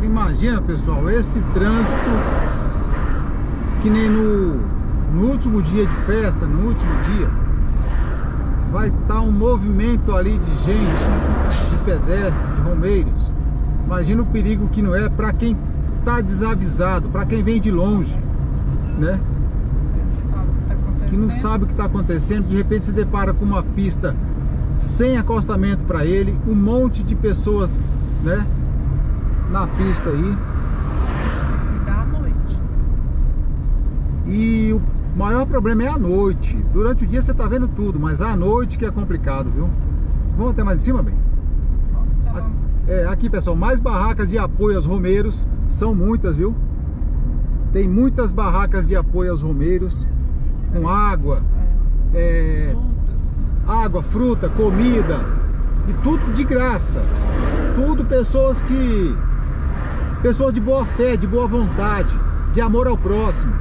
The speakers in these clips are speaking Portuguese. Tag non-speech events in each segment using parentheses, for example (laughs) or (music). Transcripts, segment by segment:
imagina, pessoal, esse trânsito que nem no, no último dia de festa, no último dia, vai estar tá um movimento ali de gente, de pedestre, de romeiros. Imagina o perigo que não é para quem tá desavisado, para quem vem de longe, né? Que não sabe o que está acontecendo, de repente se depara com uma pista sem acostamento para ele, um monte de pessoas, né? Na pista aí. Da noite. E o maior problema é a noite. Durante o dia você tá vendo tudo, mas à noite que é complicado, viu? Vamos até mais em cima, bem? Tá é, aqui, pessoal, mais barracas de apoio aos romeiros. São muitas, viu? Tem muitas barracas de apoio aos romeiros. Com água. É, água, fruta, comida. E tudo de graça. Tudo pessoas que... Pessoas de boa fé, de boa vontade. De amor ao próximo.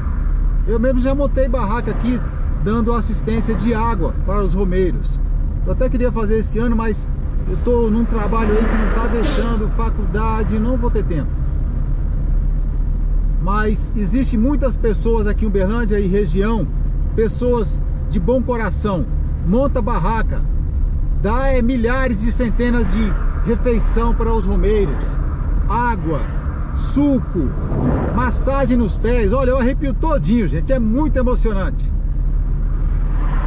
Eu mesmo já montei barraca aqui dando assistência de água para os romeiros. Eu até queria fazer esse ano, mas eu estou num trabalho aí que não está deixando, faculdade, não vou ter tempo. Mas existe muitas pessoas aqui em Uberlândia e região, pessoas de bom coração, monta barraca, dá é, milhares e centenas de refeição para os romeiros, água, suco, massagem nos pés. Olha, eu arrepio todinho, gente. É muito emocionante.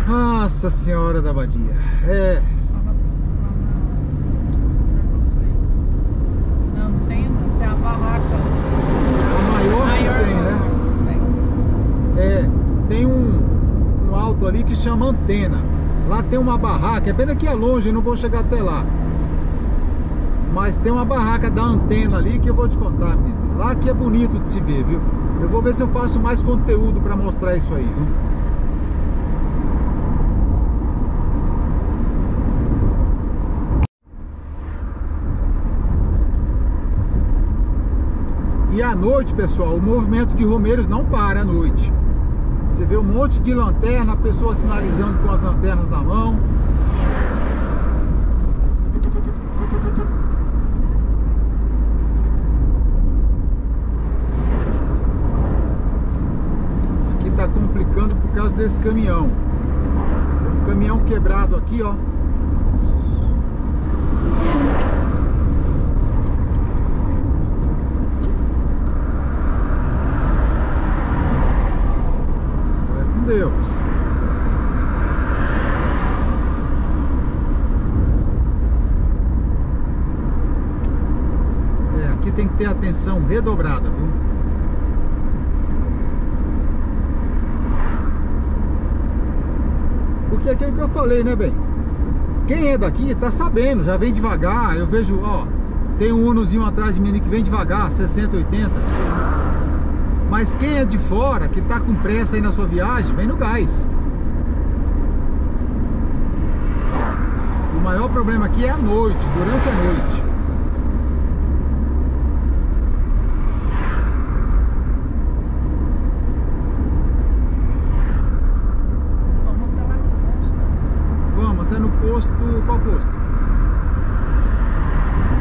Nossa Senhora da Abadia. É. tem a barraca. A maior, Maior que tem, né? É. Tem um, um alto ali que chama antena. Lá tem uma barraca. É pena que é longe, não vou chegar até lá. Mas tem uma barraca da antena ali que eu vou te contar, menino. Lá que é bonito de se ver, viu? Eu vou ver se eu faço mais conteúdo para mostrar isso aí, viu? E à noite, pessoal, o movimento de romeiros não para à noite. Você vê um monte de lanterna, pessoas sinalizando com as lanternas na mão. Aqui tá complicando por causa desse caminhão. Um caminhão quebrado aqui, ó. Com Deus. É, aqui tem que ter atenção redobrada, viu? Porque é aquilo que eu falei, né, bem? Quem é daqui tá sabendo, já vem devagar. Eu vejo, ó, tem um Unozinho atrás de mim que vem devagar, 60, 80. Mas quem é de fora, que tá com pressa aí na sua viagem, vem no gás. O maior problema aqui é a noite, durante a noite. Vamos até lá no posto. Vamos até no posto. Qual posto?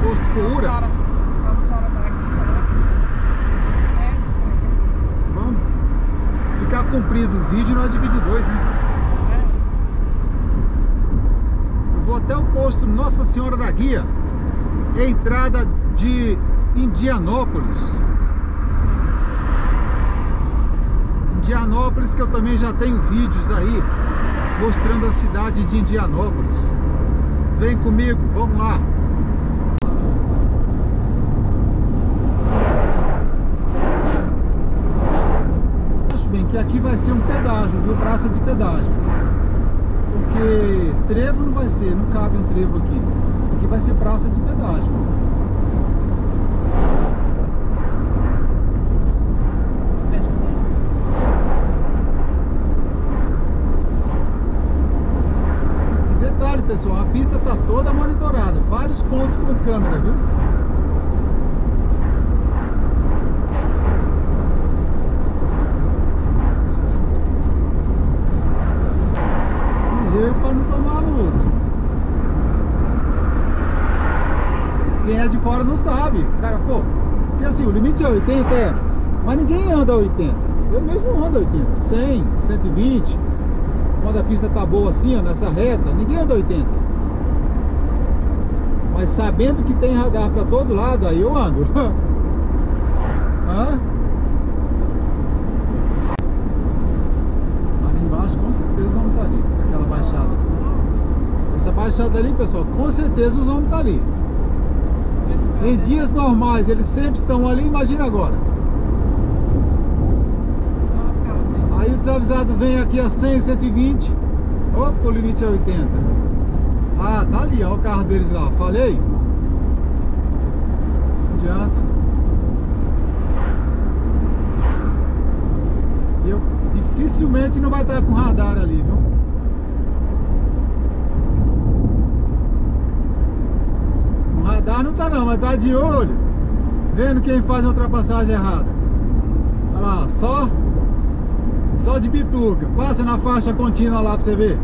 Posto Coura? A senhora- a senhora daqui, né? É, Vamos. Ficar comprido o vídeo, nós dividimos em dois, né? é. Eu vou até o posto Nossa Senhora da Guia. Entrada de Indianópolis. Indianópolis, que eu também já tenho vídeos aí mostrando a cidade de Indianópolis. Vem comigo, vamos lá. Acho bem que aqui vai ser um pedágio, viu? Praça de pedágio. Porque trevo não vai ser, não cabe um trevo aqui. Vai ser praça de pedágio. E detalhe, pessoal, a pista tá toda monitorada. Vários pontos com câmera, viu? Para não tomar a. Quem é de fora não sabe. O cara, pô, por E assim, o limite é 80, é. Mas ninguém anda 80. Eu mesmo ando 80. 100, 120. Quando a pista tá boa assim, ó, nessa reta, ninguém anda 80. Mas sabendo que tem radar para todo lado, aí eu ando. (laughs) Hã? Ali embaixo, com certeza os homens estão ali. Aquela baixada. Essa baixada ali, pessoal, com certeza os homens estão ali. Em dias normais eles sempre estão ali, imagina agora. Aí o desavisado vem aqui a 100, 120. Opa, o limite é 80. Ah, tá ali, ó o carro deles lá. Falei? Não adianta. Dificilmente não vai estar com radar ali, viu? O radar não tá não, mas tá de olho. Vendo quem faz a ultrapassagem errada. Olha lá, só só de bituca. Passa na faixa contínua lá pra você ver.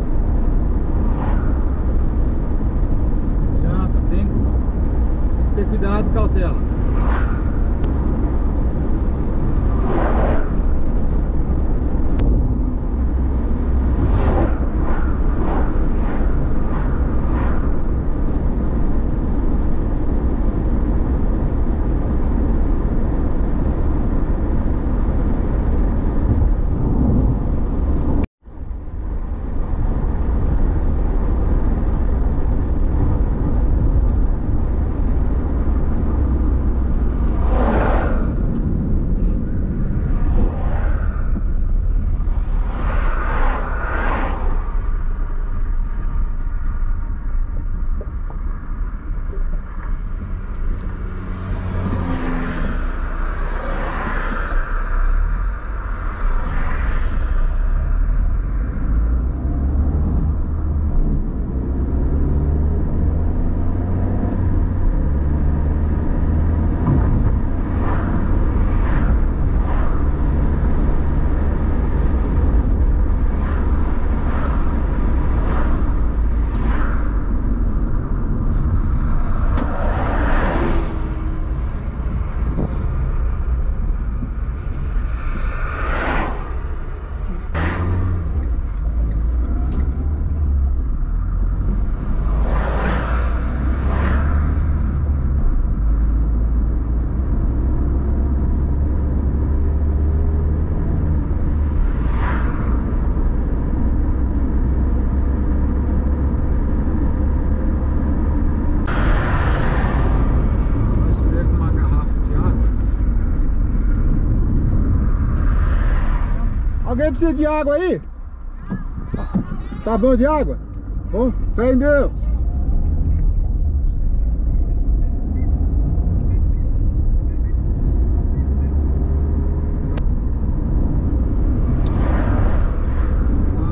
Adianta, tem que ter cuidado, cautela. Precisa de água aí? Tá bom de água? Bom, fé em Deus.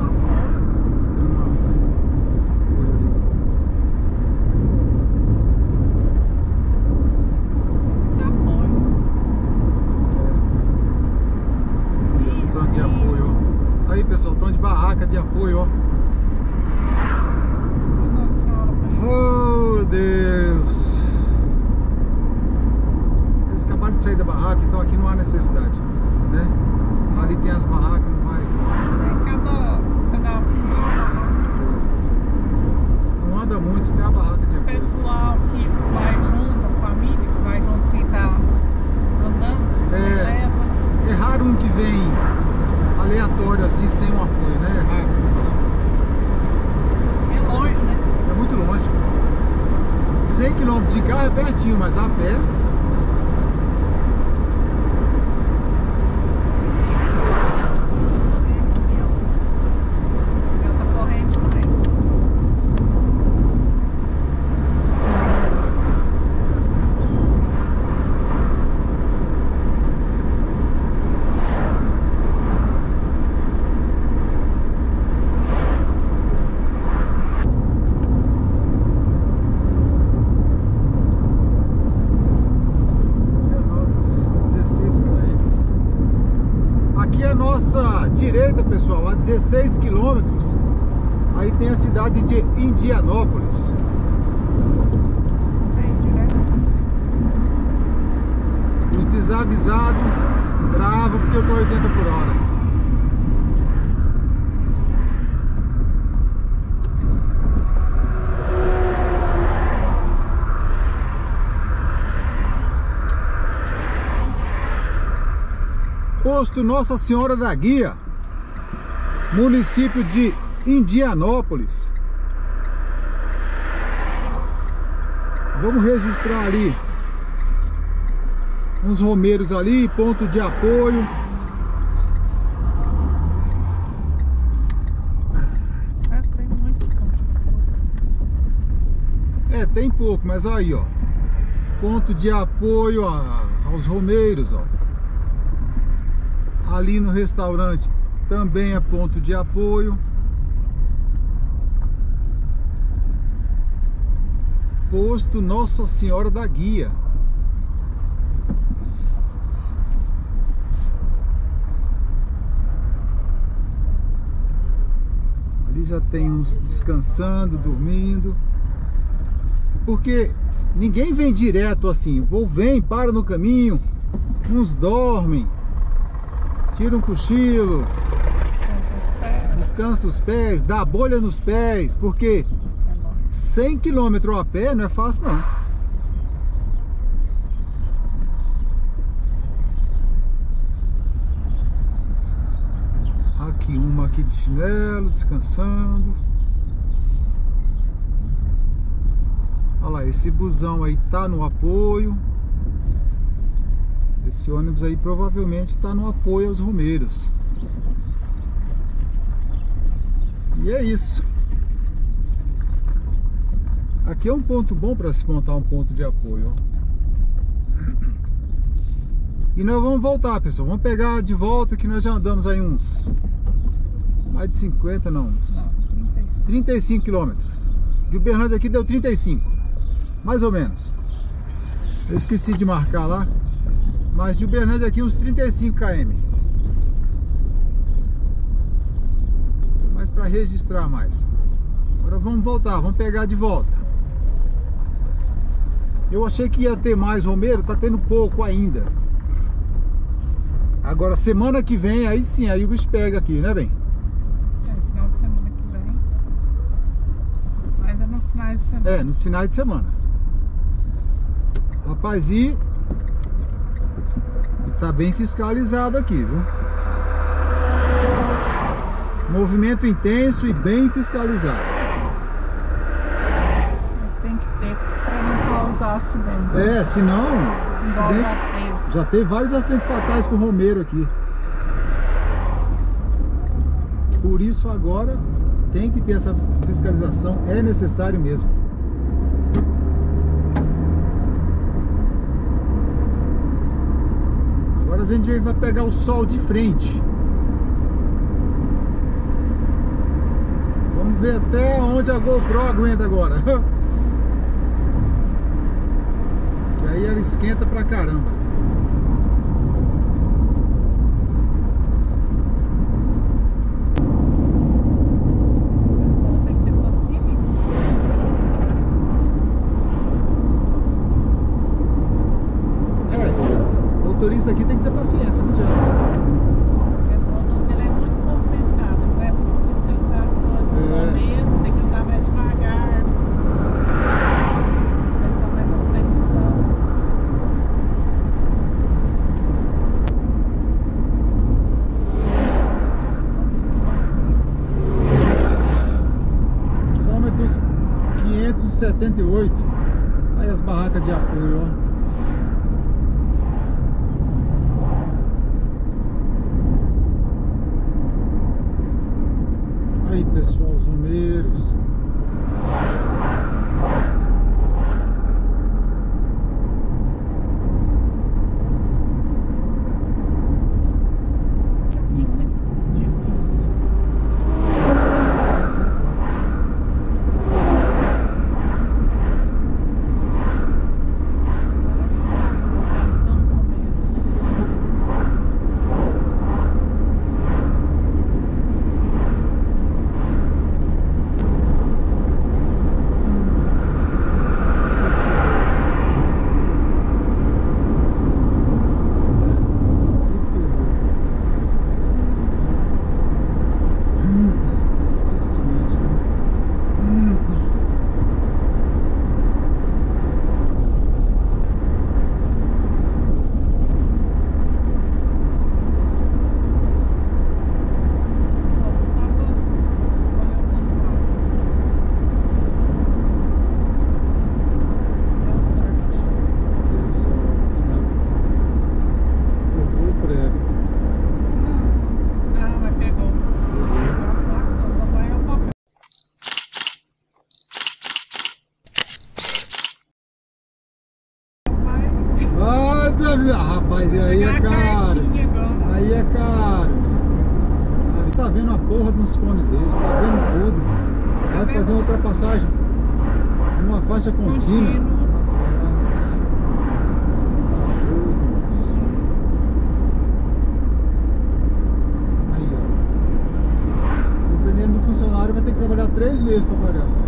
Ah, tem uma coisa ali. Tanto de apoio, ó. Aí, pessoal, tão de barraca de apoio, ó. Oh, Deus. Eles acabaram de sair da barraca, então aqui não há necessidade, né? Ali tem as barracas, não vai... Cada pedacinho de barraca. Não anda muito, tem a barraca de O apoio. pessoal que vai junto, a família que vai junto, quem tá andando, É. leva. É raro um que vem sem um apoio, né? É. É longe, né? É muito longe. 100 km de carro é pertinho, mas a pé... Ela tá correndo demais. Indianópolis, 16 km. Aqui a nossa direita, pessoal, a 16 quilômetros. Aí tem a cidade de Indianópolis. Desavisado, bravo, porque eu tô 80 por hora. Posto Nossa Senhora da Guia, município de Indianópolis. Vamos registrar ali uns romeiros ali, ponto de apoio. É, tem. É, pouco, mas aí, ó. Ponto de apoio a- aos romeiros, ó. Ali no restaurante também é ponto de apoio. Posto Nossa Senhora da Guia. Ali já tem uns descansando, dormindo. Porque ninguém vem direto assim. Ou vem, para no caminho, uns dormem, tira um cochilo, descansa os pés, dá bolha nos pés, porque é nóis. 100 km a pé não é fácil não. Aqui uma aqui de chinelo, descansando. Olha lá, esse busão aí tá no apoio. Esse ônibus aí provavelmente está no apoio aos romeiros. E é isso. Aqui é um ponto bom para se montar um ponto de apoio. E nós vamos voltar, pessoal. Vamos pegar de volta que nós já andamos aí uns mais de 50, não, uns Não, 35. 35 quilômetros. De Uberlândia aqui deu 35, mais ou menos. Eu esqueci de marcar lá, mas de Uberlândia aqui uns 35 km. Mas para registrar mais. Agora vamos voltar, vamos pegar de volta. Eu achei que ia ter mais Romero, tá tendo pouco ainda. Agora semana que vem, aí sim, aí o bicho pega aqui, né, bem? É, final de semana que vem. Mas é no final de semana. É, nos finais de semana. Rapaz, e tá bem fiscalizado aqui, viu? Movimento intenso e bem fiscalizado. Tem que ter pra não causar acidente. É, senão, acidente, já teve. já teve vários acidentes fatais com o Romero aqui. Por isso agora tem que ter essa fiscalização, é necessário mesmo. Agora a gente vai pegar o sol de frente. Vamos ver até onde a GoPro aguenta agora. (laughs) que aí ela esquenta pra caramba. A pessoa tem que ter paciência. É, o motorista aqui tem que ter paciência, não adianta. É muito movimentada. Com essas fiscalizações, os É. romeiros, tem que andar mais devagar. Prestar mais atenção. Quilômetros 578. Aí as barracas de apoio, ó. Aí, pessoal, cara tem que trabalhar três meses para pagar.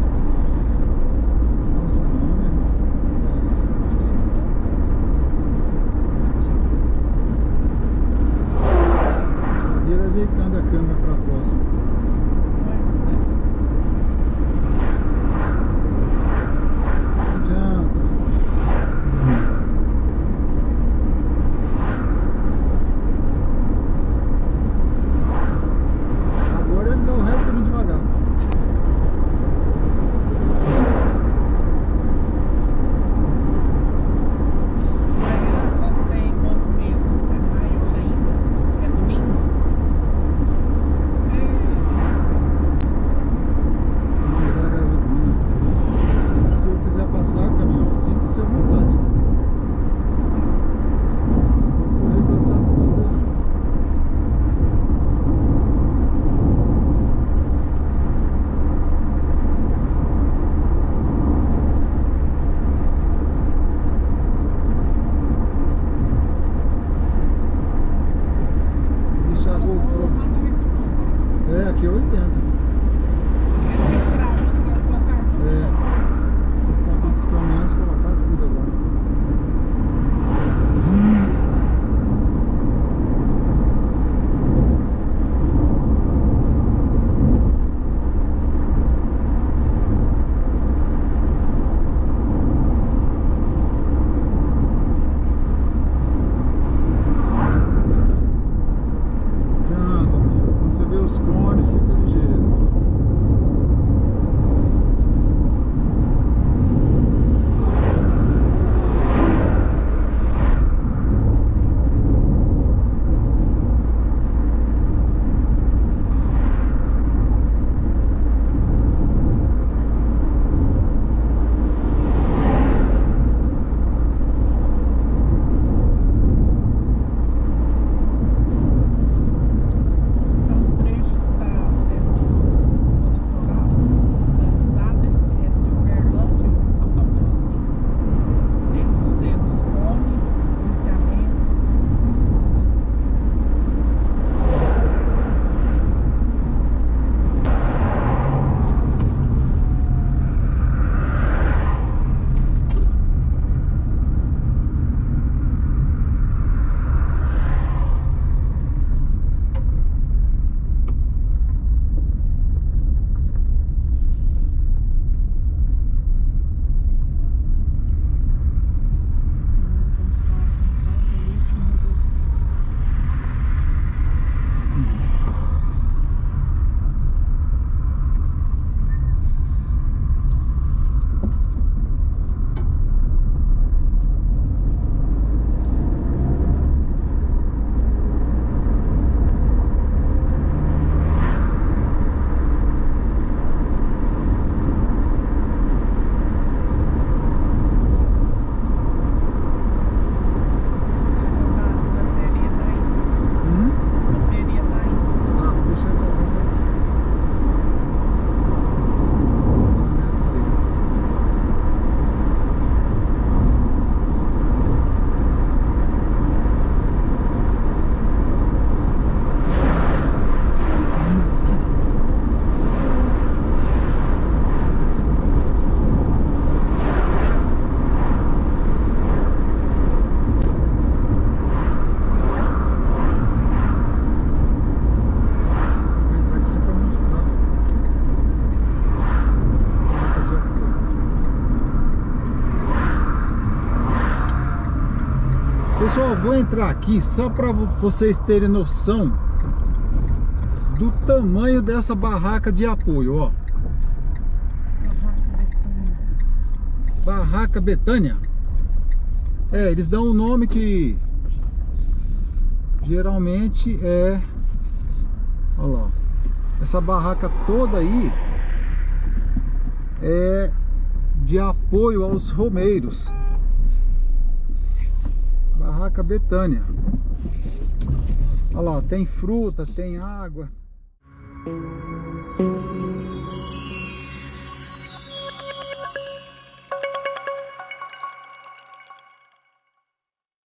vou entrar aqui só para vocês terem noção do tamanho dessa barraca de apoio, ó. Barraca Betânia. É, eles dão um nome que geralmente é... Olha lá, essa barraca toda aí é de apoio aos romeiros. Barraca Betânia. Olha lá, tem fruta, tem água.